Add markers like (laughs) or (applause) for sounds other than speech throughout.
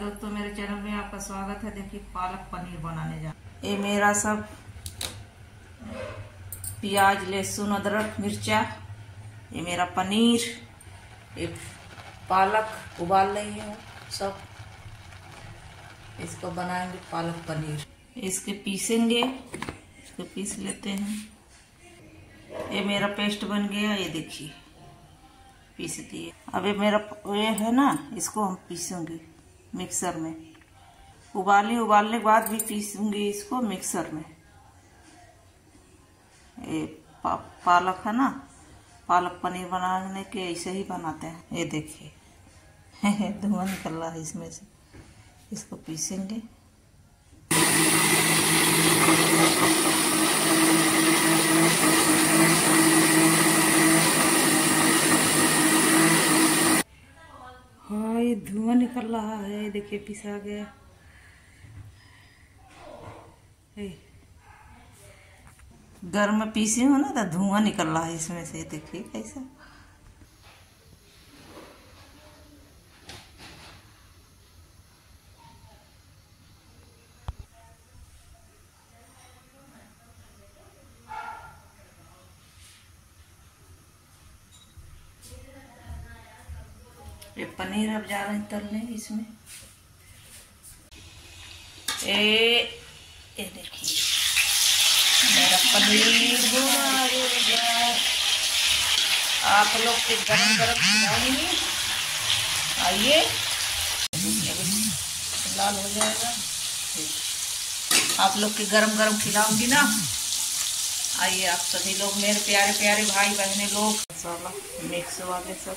दोस्तों मेरे चैनल में आपका स्वागत है। देखिए, पालक पनीर बनाने जा ये मेरा सब प्याज, लहसुन, अदरक, मिर्चा, ये मेरा पनीर, ये पालक उबाल रही है सब। इसको बनाएँगे पालक पनीर। इसके पीसेंगे, इसको पीस लेते हैं। ये मेरा पेस्ट बन गया, ये देखिए, पीस दिए। अब ये मेरा ये है ना, इसको हम पीसेंगे। मिक्सर में। उबाली उबालने के बाद भी पीसूँगी इसको मिक्सर में। ये पा, पालक है ना? पालक पनीर बनाने के ऐसे ही बनाते हैं। ये देखिए। (laughs) धुआँ निकल रहा है इसमें से। इसको पीसेंगे हाँ ये धुआँ निकल रहा है। देखिए पिसा गया। गर्म पीसी हो ना तो धुआँ निकल रहा है इसमें से। देखिए कैसा। ये पनीर अब जा रहे हैं तलने इसमें। ए, ये देखिए। मेरा पनीर आप लोग के गरम गरम खिलाऊँगी आइए। लाल हो जाएगा। आप लोग के गरम गरम खिलाऊँगी ना। आइए, आप सभी लोग मेरे प्यारे प्यारे भाई बहने लोग। मसाला, मिक्स वाले सब।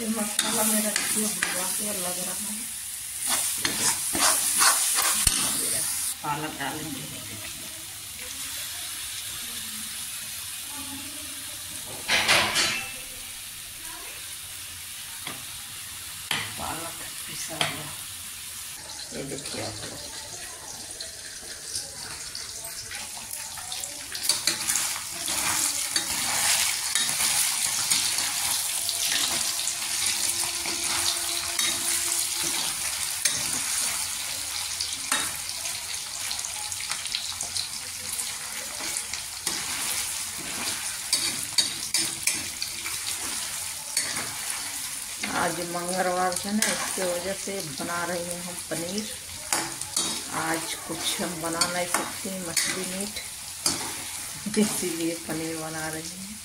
ये मसाला मेरा भुआ के लग रहा है पालक डालेंगे पालक पिसा हुआ। ये देखिए आप लोग। आज मंगलवार है ना, इसके वजह से बना रही हूँ हम पनीर। आज कुछ हम बना नहीं सकते, मछली मीट। इसीलिए पनीर बना रही हैं।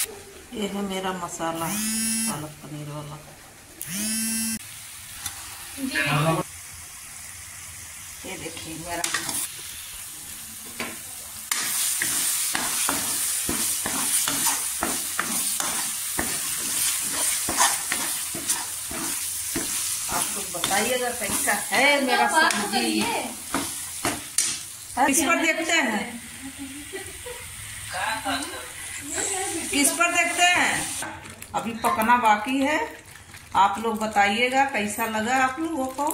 ये है मेरा मसाला पालक पनीर वाला। ये देखिए मेरा आप लोग बताइएगा कैसा है मेरा सब्ज़ी। किस पर देखते हैं। किस पर देखते हैं? अभी पकना बाकी है। आप लोग बताइएगा कैसा लगा आप लोगों को?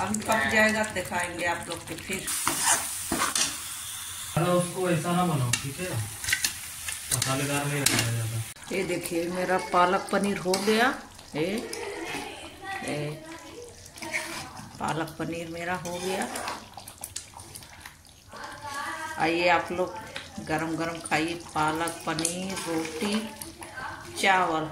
अभी पक जाएगा दिखाएँगे आप लोग को फिर। उसको ऐसा ना बनाओ ठीक है? मसालेदार नहीं रखना ज़्यादा ये देखिए मेरा पालक पनीर हो गया। ये ये पालक पनीर मेरा हो गया। आइए आप लोग गरम गरम खाइए पालक पनीर रोटी चावल।